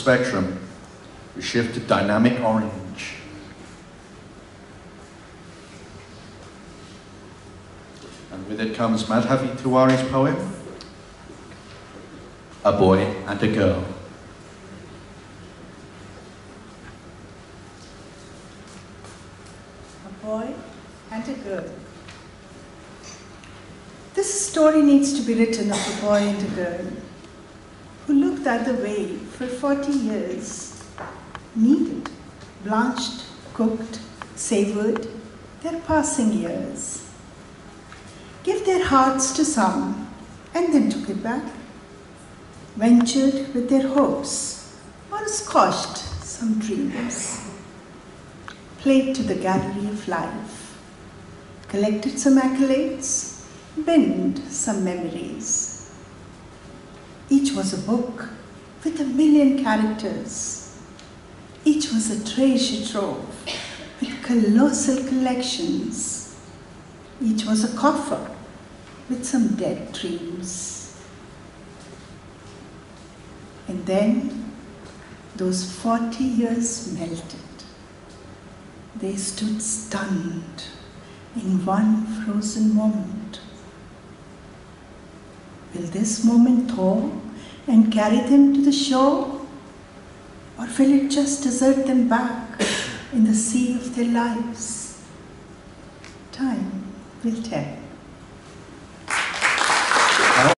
spectrum, we shift to dynamic orange. And with it comes Madhavi Tiwari's poem, A Boy and a Girl. A boy and a girl. This story needs to be written of a boy and a girl looked the other way for 40 years, kneaded, blanched, cooked, savored their passing years, gave their hearts to some and then took it back, ventured with their hopes or squashed some dreams, played to the gallery of life, collected some accolades, binned some memories. Each was a book with a million characters. Each was a treasure trove with colossal collections. Each was a coffer with some dead dreams. And then those 40 years melted. They stood stunned in one frozen moment. Will this moment thaw and carry them to the shore? Or will it just desert them back in the sea of their lives? Time will tell.